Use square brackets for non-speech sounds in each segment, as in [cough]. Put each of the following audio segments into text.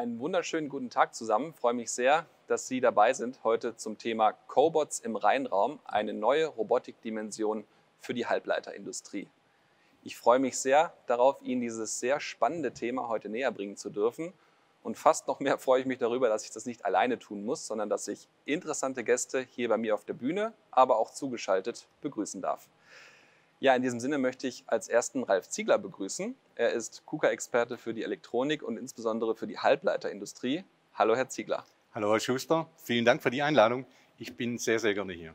Einen wunderschönen guten Tag zusammen. Ich freue mich sehr, dass Sie dabei sind heute zum Thema Cobots im Rheinraum, eine neue Robotikdimension für die Halbleiterindustrie. Ich freue mich sehr darauf, Ihnen dieses sehr spannende Thema heute näher bringen zu dürfen. Und fast noch mehr freue ich mich darüber, dass ich das nicht alleine tun muss, sondern dass ich interessante Gäste hier bei mir auf der Bühne, aber auch zugeschaltet begrüßen darf. Ja, in diesem Sinne möchte ich als ersten Ralf Ziegler begrüßen. Er ist KUKA-Experte für die Elektronik und insbesondere für die Halbleiterindustrie. Hallo, Herr Ziegler. Hallo, Herr Schuster. Vielen Dank für die Einladung. Ich bin sehr, sehr gerne hier.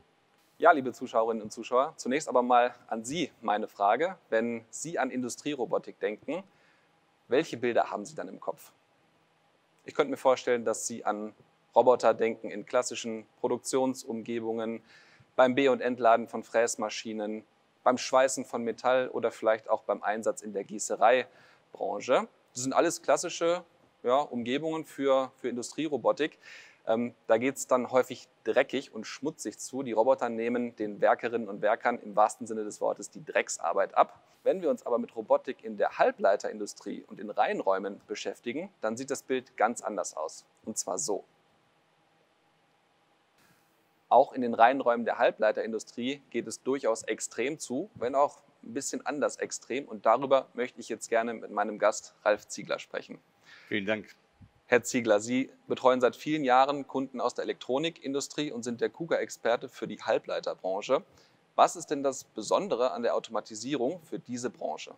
Ja, liebe Zuschauerinnen und Zuschauer, zunächst aber mal an Sie meine Frage. Wenn Sie an Industrierobotik denken, welche Bilder haben Sie dann im Kopf? Ich könnte mir vorstellen, dass Sie an Roboter denken in klassischen Produktionsumgebungen, beim Be- und Entladen von Fräsmaschinen, beim Schweißen von Metall oder vielleicht auch beim Einsatz in der Gießereibranche. Das sind alles klassische ja, Umgebungen für, für Industrierobotik. Ähm, da geht es dann häufig dreckig und schmutzig zu. Die Roboter nehmen den Werkerinnen und Werkern im wahrsten Sinne des Wortes die Drecksarbeit ab. Wenn wir uns aber mit Robotik in der Halbleiterindustrie und in Reinräumen beschäftigen, dann sieht das Bild ganz anders aus. Und zwar so. Auch in den Reinräumen der Halbleiterindustrie geht es durchaus extrem zu, wenn auch ein bisschen anders extrem. Und darüber möchte ich jetzt gerne mit meinem Gast Ralf Ziegler sprechen. Vielen Dank. Herr Ziegler, Sie betreuen seit vielen Jahren Kunden aus der Elektronikindustrie und sind der KUKA-Experte für die Halbleiterbranche. Was ist denn das Besondere an der Automatisierung für diese Branche?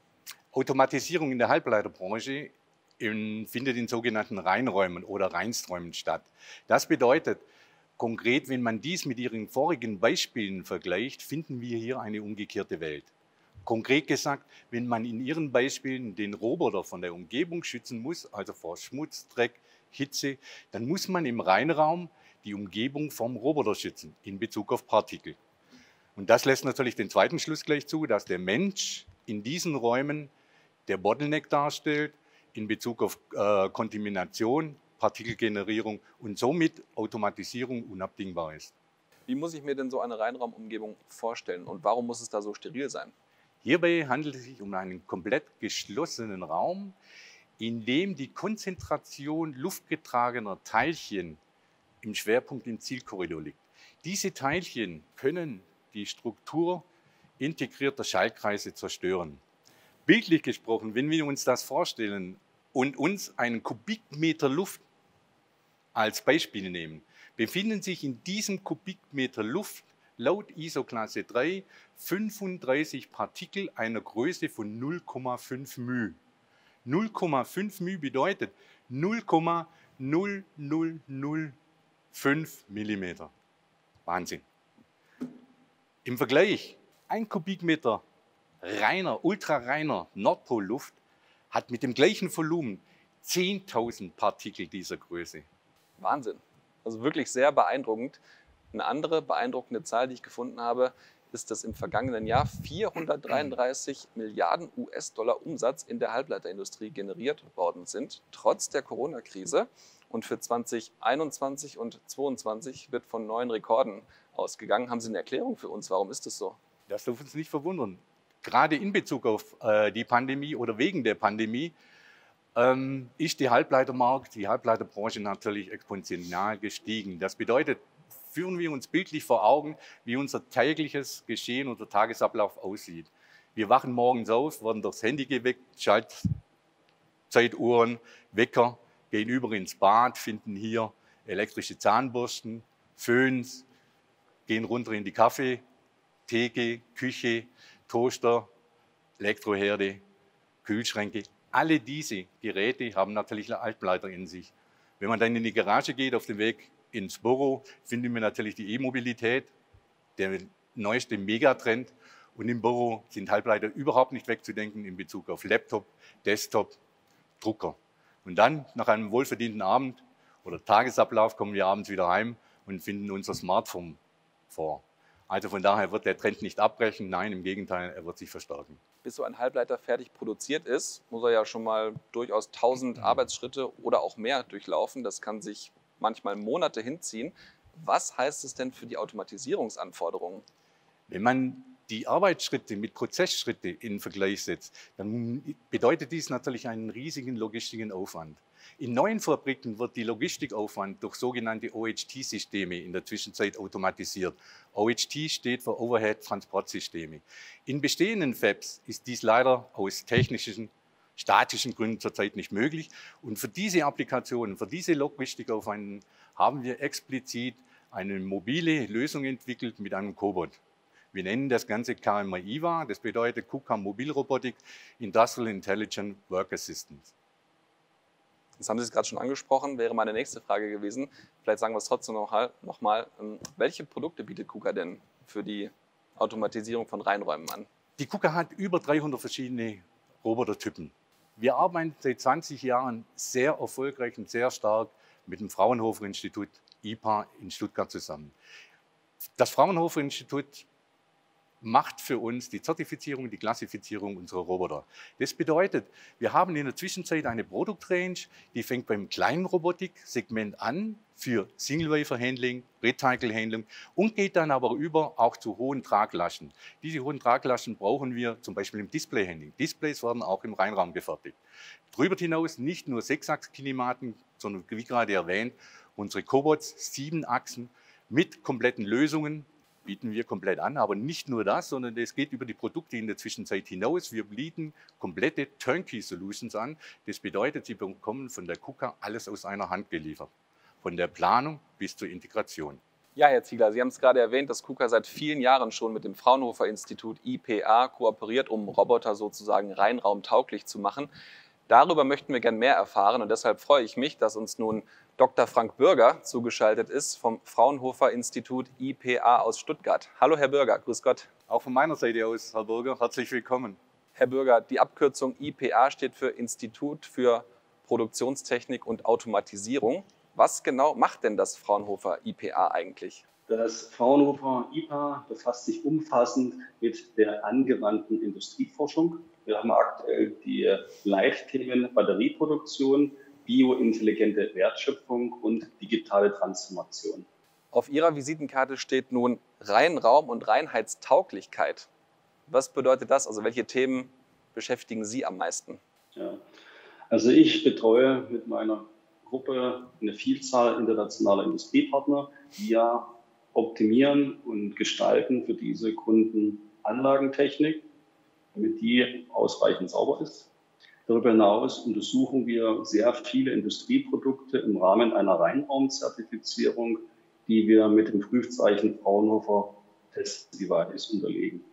Automatisierung in der Halbleiterbranche findet in sogenannten Reinräumen oder Reinsträumen statt. Das bedeutet, konkret, wenn man dies mit Ihren vorigen Beispielen vergleicht, finden wir hier eine umgekehrte Welt. Konkret gesagt, wenn man in Ihren Beispielen den Roboter von der Umgebung schützen muss, also vor Schmutz, Dreck, Hitze, dann muss man im Reinraum die Umgebung vom Roboter schützen in Bezug auf Partikel. Und das lässt natürlich den zweiten Schluss gleich zu, dass der Mensch in diesen Räumen der Bottleneck darstellt in Bezug auf äh, Kontamination, Partikelgenerierung und somit Automatisierung unabdingbar ist. Wie muss ich mir denn so eine Reinraumumgebung vorstellen und warum muss es da so steril sein? Hierbei handelt es sich um einen komplett geschlossenen Raum, in dem die Konzentration luftgetragener Teilchen im Schwerpunkt im Zielkorridor liegt. Diese Teilchen können die Struktur integrierter Schaltkreise zerstören. Bildlich gesprochen, wenn wir uns das vorstellen und uns einen Kubikmeter Luft als Beispiel nehmen, befinden sich in diesem Kubikmeter Luft laut ISO-Klasse 3 35 Partikel einer Größe von 0,5 μ. 0,5 μ bedeutet 0,0005 mm. Wahnsinn. Im Vergleich, ein Kubikmeter reiner, ultrareiner Nordpolluft hat mit dem gleichen Volumen 10.000 Partikel dieser Größe. Wahnsinn. Also wirklich sehr beeindruckend. Eine andere beeindruckende Zahl, die ich gefunden habe, ist, dass im vergangenen Jahr 433 [clears throat] Milliarden US-Dollar Umsatz in der Halbleiterindustrie generiert worden sind, trotz der Corona-Krise. Und für 2021 und 2022 wird von neuen Rekorden ausgegangen. Haben Sie eine Erklärung für uns? Warum ist das so? Das darf uns nicht verwundern. Gerade in Bezug auf äh, die Pandemie oder wegen der Pandemie ähm, ist der Halbleitermarkt, die Halbleiterbranche natürlich exponentiell gestiegen. Das bedeutet, führen wir uns bildlich vor Augen, wie unser tägliches Geschehen, unser Tagesablauf aussieht. Wir wachen morgens auf, werden durchs Handy geweckt, Schaltzeituhren, Wecker, gehen über ins Bad, finden hier elektrische Zahnbürsten, Föhns, gehen runter in die Kaffeetheke, Küche, Toaster, Elektroherde, Kühlschränke. Alle diese Geräte haben natürlich Altleiter in sich. Wenn man dann in die Garage geht, auf dem Weg ins Büro finden wir natürlich die E-Mobilität, der neueste Megatrend. Und im Büro sind Halbleiter überhaupt nicht wegzudenken in Bezug auf Laptop, Desktop, Drucker. Und dann, nach einem wohlverdienten Abend oder Tagesablauf, kommen wir abends wieder heim und finden unser Smartphone vor. Also von daher wird der Trend nicht abbrechen, nein, im Gegenteil, er wird sich verstärken. Bis so ein Halbleiter fertig produziert ist, muss er ja schon mal durchaus 1000 mhm. Arbeitsschritte oder auch mehr durchlaufen. Das kann sich manchmal Monate hinziehen. Was heißt es denn für die Automatisierungsanforderungen? Wenn man die Arbeitsschritte mit Prozessschritte in Vergleich setzt, dann bedeutet dies natürlich einen riesigen logistischen Aufwand. In neuen Fabriken wird die Logistikaufwand durch sogenannte OHT-Systeme in der Zwischenzeit automatisiert. OHT steht für Overhead Transportsysteme. In bestehenden Fabs ist dies leider aus technischen, statischen Gründen zurzeit nicht möglich. Und für diese Applikationen, für diese Logistikaufwände haben wir explizit eine mobile Lösung entwickelt mit einem Cobot. Wir nennen das Ganze KMIWA, das bedeutet KUKA Mobilrobotik Industrial Intelligent Work Assistance. Das haben Sie es gerade schon angesprochen, wäre meine nächste Frage gewesen. Vielleicht sagen wir es trotzdem nochmal. Noch ähm, welche Produkte bietet KUKA denn für die Automatisierung von Reinräumen an? Die KUKA hat über 300 verschiedene Robotertypen. Wir arbeiten seit 20 Jahren sehr erfolgreich und sehr stark mit dem Fraunhofer Institut IPA in Stuttgart zusammen. Das Fraunhofer Institut macht für uns die Zertifizierung, die Klassifizierung unserer Roboter. Das bedeutet, wir haben in der Zwischenzeit eine Produktrange, die fängt beim kleinen Robotiksegment an für Single-Wafer-Handling, Reticle-Handling und geht dann aber über auch zu hohen Traglaschen. Diese hohen Traglaschen brauchen wir zum Beispiel im Display-Handling. Displays werden auch im Reinraum gefertigt. Darüber hinaus nicht nur Sechsachs-Kinematen, sondern wie gerade erwähnt, unsere Cobots, sieben Achsen mit kompletten Lösungen, bieten wir komplett an. Aber nicht nur das, sondern es geht über die Produkte in der Zwischenzeit hinaus. Wir bieten komplette Turnkey-Solutions an. Das bedeutet, Sie bekommen von der KUKA alles aus einer Hand geliefert. Von der Planung bis zur Integration. Ja, Herr Ziegler, Sie haben es gerade erwähnt, dass KUKA seit vielen Jahren schon mit dem Fraunhofer Institut IPA kooperiert, um Roboter sozusagen reinraumtauglich zu machen. Darüber möchten wir gern mehr erfahren und deshalb freue ich mich, dass uns nun Dr. Frank Bürger zugeschaltet ist vom Fraunhofer Institut IPA aus Stuttgart. Hallo Herr Bürger, grüß Gott. Auch von meiner Seite aus, Herr Bürger, herzlich willkommen. Herr Bürger, die Abkürzung IPA steht für Institut für Produktionstechnik und Automatisierung. Was genau macht denn das Fraunhofer IPA eigentlich? Das Fraunhofer IPA befasst sich umfassend mit der angewandten Industrieforschung. Wir haben aktuell die Leitthemen Batterieproduktion, biointelligente Wertschöpfung und digitale Transformation. Auf Ihrer Visitenkarte steht nun Reinraum und Reinheitstauglichkeit. Was bedeutet das? Also welche Themen beschäftigen Sie am meisten? Ja. Also ich betreue mit meiner Gruppe eine Vielzahl internationaler Industriepartner, die ja optimieren und gestalten für diese Kunden Anlagentechnik, damit die ausreichend sauber ist. Darüber hinaus untersuchen wir sehr viele Industrieprodukte im Rahmen einer Reinraumzertifizierung, die wir mit dem Prüfzeichen Fraunhofer Test Device unterlegen.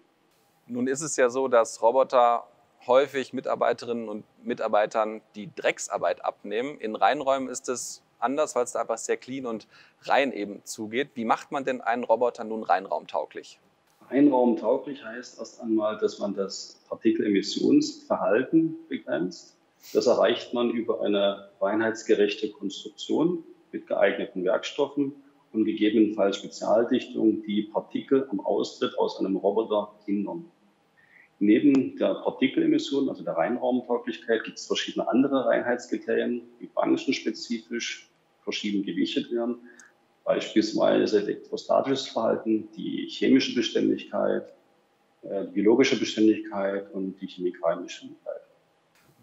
Nun ist es ja so, dass Roboter häufig Mitarbeiterinnen und Mitarbeitern die Drecksarbeit abnehmen. In Reinräumen ist es anders, weil es da einfach sehr clean und rein eben zugeht. Wie macht man denn einen Roboter nun reinraumtauglich? Reinraumtauglich heißt erst einmal, dass man das Partikelemissionsverhalten begrenzt. Das erreicht man über eine reinheitsgerechte Konstruktion mit geeigneten Werkstoffen und gegebenenfalls Spezialdichtungen, die Partikel am Austritt aus einem Roboter hindern. Neben der Partikelemission, also der Reinraumtauglichkeit, gibt es verschiedene andere Reinheitskriterien, die branchenspezifisch verschieden gewichtet werden. Beispielsweise elektrostatisches Verhalten, die chemische Beständigkeit, äh, die biologische Beständigkeit und die Chemikalienbeständigkeit.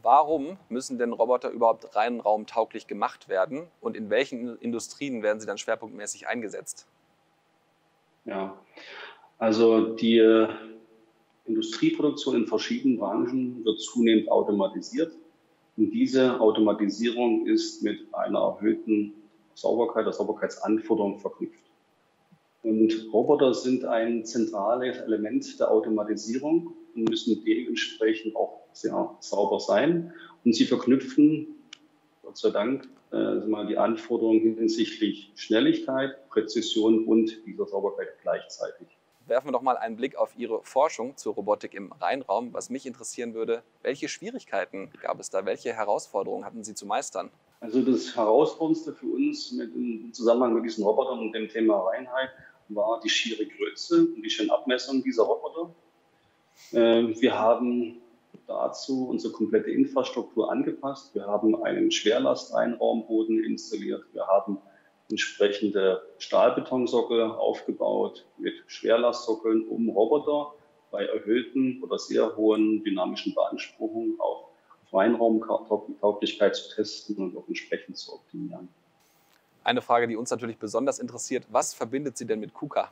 Warum müssen denn Roboter überhaupt reinraumtauglich gemacht werden und in welchen Industrien werden sie dann schwerpunktmäßig eingesetzt? Ja, also die Industrieproduktion in verschiedenen Branchen wird zunehmend automatisiert. Und diese Automatisierung ist mit einer erhöhten Sauberkeit, der Sauberkeitsanforderung verknüpft. Und Roboter sind ein zentrales Element der Automatisierung und müssen dementsprechend auch sehr sauber sein. Und sie verknüpfen, Gott sei Dank, äh, die Anforderungen hinsichtlich Schnelligkeit, Präzision und dieser Sauberkeit gleichzeitig werfen wir doch mal einen Blick auf Ihre Forschung zur Robotik im Reinraum. Was mich interessieren würde, welche Schwierigkeiten gab es da? Welche Herausforderungen hatten Sie zu meistern? Also das Herausforderndste für uns mit, im Zusammenhang mit diesen Robotern und dem Thema Reinheit war die schiere Größe und die schöne Abmessung dieser Roboter. Ähm, wir haben dazu unsere komplette Infrastruktur angepasst. Wir haben einen Schwerlasteinraumboden installiert. Wir haben entsprechende Stahlbetonsockel aufgebaut mit Schwerlastsockeln, um Roboter bei erhöhten oder sehr hohen dynamischen Beanspruchungen auch auf Reinraumtauglichkeit zu testen und auch entsprechend zu optimieren. Eine Frage, die uns natürlich besonders interessiert, was verbindet Sie denn mit KUKA?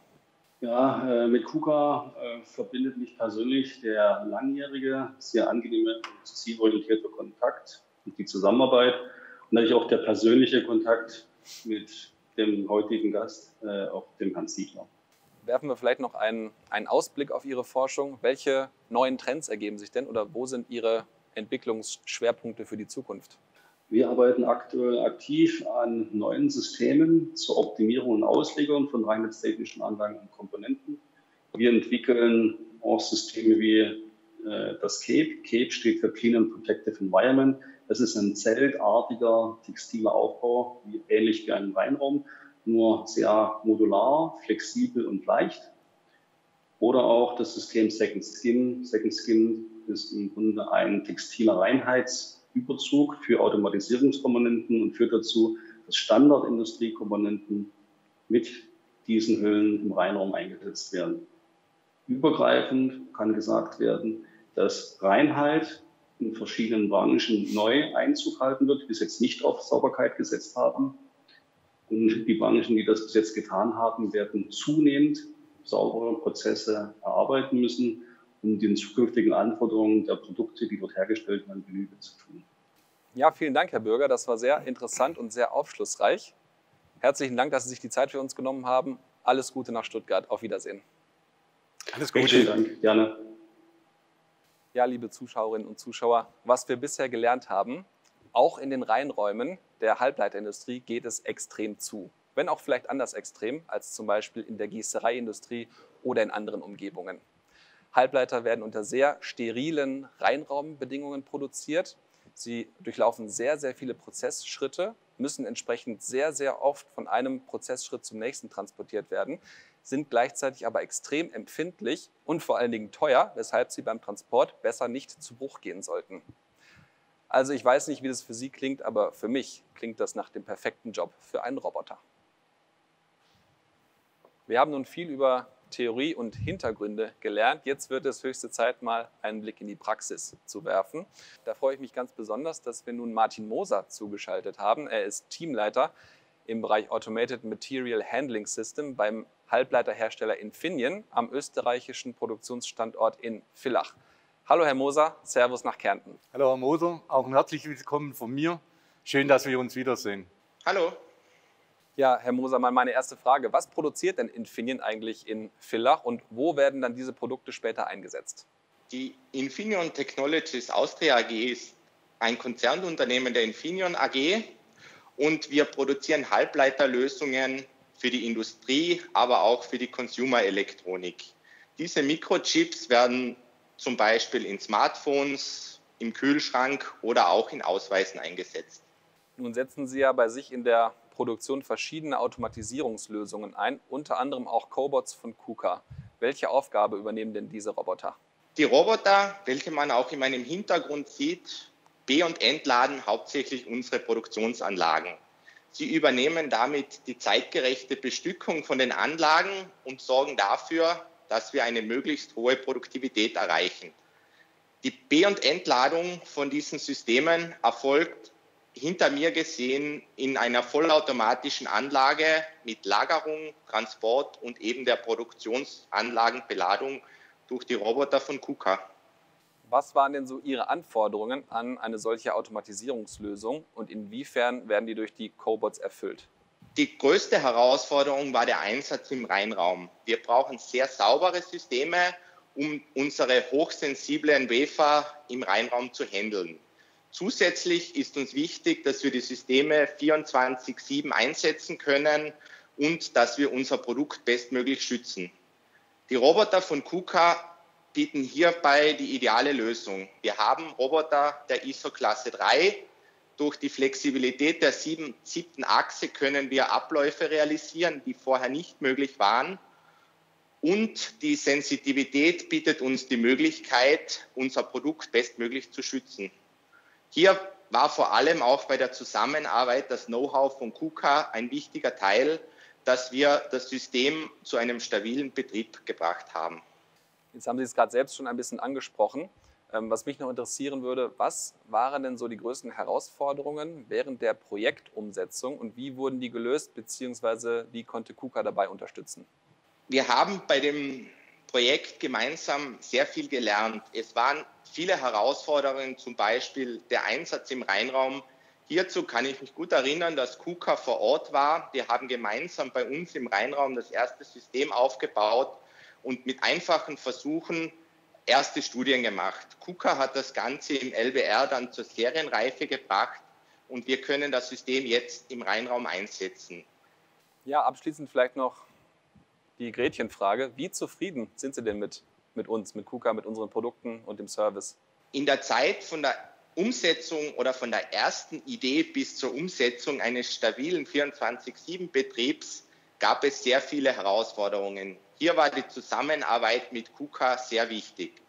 Ja, äh, mit KUKA äh, verbindet mich persönlich der langjährige, sehr angenehme und zielorientierte Kontakt und die Zusammenarbeit und natürlich auch der persönliche Kontakt mit dem heutigen Gast, äh, auch dem Hans Siegler. Werfen wir vielleicht noch einen, einen Ausblick auf Ihre Forschung. Welche neuen Trends ergeben sich denn oder wo sind Ihre Entwicklungsschwerpunkte für die Zukunft? Wir arbeiten aktuell aktiv an neuen Systemen zur Optimierung und Auslegung von reinheitstechnischen Anlagen und Komponenten. Wir entwickeln auch Systeme wie äh, das CAPE. CAPE steht für Clean and Protective Environment. Das ist ein zeltartiger textiler Aufbau, wie, ähnlich wie ein Weinraum, nur sehr modular, flexibel und leicht. Oder auch das System Second Skin. Second Skin ist im Grunde ein textiler Reinheits- Überzug für Automatisierungskomponenten und führt dazu, dass Standardindustriekomponenten mit diesen Hüllen im Reinraum eingesetzt werden. Übergreifend kann gesagt werden, dass Reinheit in verschiedenen Branchen neu Einzug halten wird, die bis jetzt nicht auf Sauberkeit gesetzt haben. Und die Branchen, die das bis jetzt getan haben, werden zunehmend saubere Prozesse erarbeiten müssen um den zukünftigen Anforderungen der Produkte, die dort hergestellt werden, Genüge zu tun. Ja, vielen Dank, Herr Bürger. Das war sehr interessant und sehr aufschlussreich. Herzlichen Dank, dass Sie sich die Zeit für uns genommen haben. Alles Gute nach Stuttgart. Auf Wiedersehen. Alles Gute. Vielen Dank. Gerne. Ja, liebe Zuschauerinnen und Zuschauer, was wir bisher gelernt haben, auch in den Reihenräumen der Halbleiterindustrie geht es extrem zu. Wenn auch vielleicht anders extrem als zum Beispiel in der Gießereiindustrie oder in anderen Umgebungen. Halbleiter werden unter sehr sterilen Reinraumbedingungen produziert. Sie durchlaufen sehr, sehr viele Prozessschritte, müssen entsprechend sehr, sehr oft von einem Prozessschritt zum nächsten transportiert werden, sind gleichzeitig aber extrem empfindlich und vor allen Dingen teuer, weshalb sie beim Transport besser nicht zu Bruch gehen sollten. Also ich weiß nicht, wie das für Sie klingt, aber für mich klingt das nach dem perfekten Job für einen Roboter. Wir haben nun viel über Theorie und Hintergründe gelernt. Jetzt wird es höchste Zeit, mal einen Blick in die Praxis zu werfen. Da freue ich mich ganz besonders, dass wir nun Martin Moser zugeschaltet haben. Er ist Teamleiter im Bereich Automated Material Handling System beim Halbleiterhersteller Infineon am österreichischen Produktionsstandort in Villach. Hallo Herr Moser, Servus nach Kärnten. Hallo Herr Moser, auch ein herzliches Willkommen von mir. Schön, dass wir uns wiedersehen. Hallo. Ja, Herr Moser, mal meine erste Frage. Was produziert denn Infineon eigentlich in Villach und wo werden dann diese Produkte später eingesetzt? Die Infineon Technologies Austria AG ist ein Konzernunternehmen der Infineon AG und wir produzieren Halbleiterlösungen für die Industrie, aber auch für die Consumer-Elektronik. Diese Mikrochips werden zum Beispiel in Smartphones, im Kühlschrank oder auch in Ausweisen eingesetzt. Nun setzen Sie ja bei sich in der Produktion verschiedener Automatisierungslösungen ein, unter anderem auch Cobots von KUKA. Welche Aufgabe übernehmen denn diese Roboter? Die Roboter, welche man auch in meinem Hintergrund sieht, be- und entladen hauptsächlich unsere Produktionsanlagen. Sie übernehmen damit die zeitgerechte Bestückung von den Anlagen und sorgen dafür, dass wir eine möglichst hohe Produktivität erreichen. Die Be- und Entladung von diesen Systemen erfolgt hinter mir gesehen in einer vollautomatischen Anlage mit Lagerung, Transport und eben der Produktionsanlagenbeladung durch die Roboter von KUKA. Was waren denn so Ihre Anforderungen an eine solche Automatisierungslösung und inwiefern werden die durch die Cobots erfüllt? Die größte Herausforderung war der Einsatz im Reinraum. Wir brauchen sehr saubere Systeme, um unsere hochsensiblen Wafer im Reinraum zu handeln. Zusätzlich ist uns wichtig, dass wir die Systeme 24-7 einsetzen können und dass wir unser Produkt bestmöglich schützen. Die Roboter von KUKA bieten hierbei die ideale Lösung. Wir haben Roboter der ISO-Klasse 3. Durch die Flexibilität der sieben, siebten Achse können wir Abläufe realisieren, die vorher nicht möglich waren. Und die Sensitivität bietet uns die Möglichkeit, unser Produkt bestmöglich zu schützen. Hier war vor allem auch bei der Zusammenarbeit das Know-how von KUKA ein wichtiger Teil, dass wir das System zu einem stabilen Betrieb gebracht haben. Jetzt haben Sie es gerade selbst schon ein bisschen angesprochen. Ähm, was mich noch interessieren würde, was waren denn so die größten Herausforderungen während der Projektumsetzung und wie wurden die gelöst, beziehungsweise wie konnte KUKA dabei unterstützen? Wir haben bei dem Projekt gemeinsam sehr viel gelernt. Es waren viele Herausforderungen, zum Beispiel der Einsatz im Rheinraum. Hierzu kann ich mich gut erinnern, dass KUKA vor Ort war. Wir haben gemeinsam bei uns im Rheinraum das erste System aufgebaut und mit einfachen Versuchen erste Studien gemacht. KUKA hat das Ganze im LBR dann zur Serienreife gebracht und wir können das System jetzt im Rheinraum einsetzen. Ja, abschließend vielleicht noch die Gretchenfrage. Wie zufrieden sind Sie denn mit, mit uns, mit KUKA, mit unseren Produkten und dem Service? In der Zeit von der Umsetzung oder von der ersten Idee bis zur Umsetzung eines stabilen 24-7-Betriebs gab es sehr viele Herausforderungen. Hier war die Zusammenarbeit mit KUKA sehr wichtig.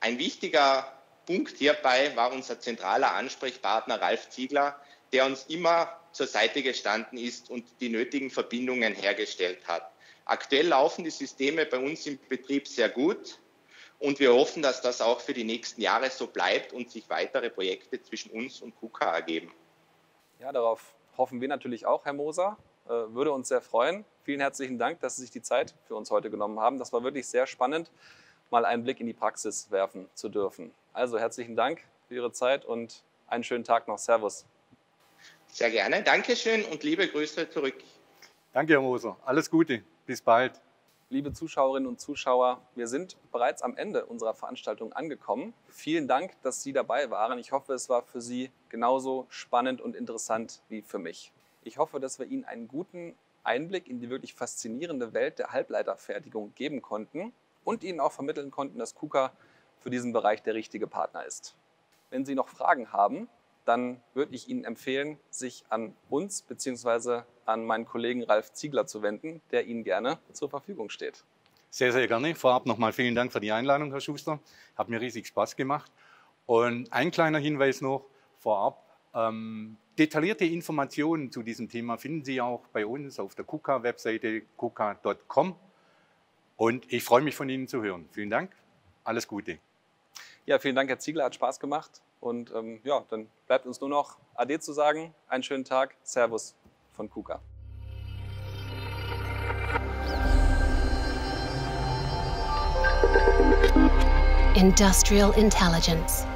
Ein wichtiger Punkt hierbei war unser zentraler Ansprechpartner Ralf Ziegler, der uns immer zur Seite gestanden ist und die nötigen Verbindungen hergestellt hat. Aktuell laufen die Systeme bei uns im Betrieb sehr gut und wir hoffen, dass das auch für die nächsten Jahre so bleibt und sich weitere Projekte zwischen uns und KUKA ergeben. Ja, darauf hoffen wir natürlich auch, Herr Moser. Äh, würde uns sehr freuen. Vielen herzlichen Dank, dass Sie sich die Zeit für uns heute genommen haben. Das war wirklich sehr spannend, mal einen Blick in die Praxis werfen zu dürfen. Also herzlichen Dank für Ihre Zeit und einen schönen Tag noch. Servus. Sehr gerne. Dankeschön und liebe Grüße zurück. Danke, Herr Moser. Alles Gute. Bis bald. Liebe Zuschauerinnen und Zuschauer, wir sind bereits am Ende unserer Veranstaltung angekommen. Vielen Dank, dass Sie dabei waren. Ich hoffe, es war für Sie genauso spannend und interessant wie für mich. Ich hoffe, dass wir Ihnen einen guten Einblick in die wirklich faszinierende Welt der Halbleiterfertigung geben konnten und Ihnen auch vermitteln konnten, dass KUKA für diesen Bereich der richtige Partner ist. Wenn Sie noch Fragen haben, dann würde ich Ihnen empfehlen, sich an uns bzw. an meinen Kollegen Ralf Ziegler zu wenden, der Ihnen gerne zur Verfügung steht. Sehr, sehr gerne. Vorab nochmal vielen Dank für die Einladung, Herr Schuster. Hat mir riesig Spaß gemacht. Und ein kleiner Hinweis noch vorab. Ähm, detaillierte Informationen zu diesem Thema finden Sie auch bei uns auf der KUKA-Webseite kuka.com. Und ich freue mich von Ihnen zu hören. Vielen Dank. Alles Gute. Ja, vielen Dank, Herr Ziegler. Hat Spaß gemacht. Und ähm, ja, dann bleibt uns nur noch Ade zu sagen. Einen schönen Tag. Servus von KUKA. Industrial Intelligence.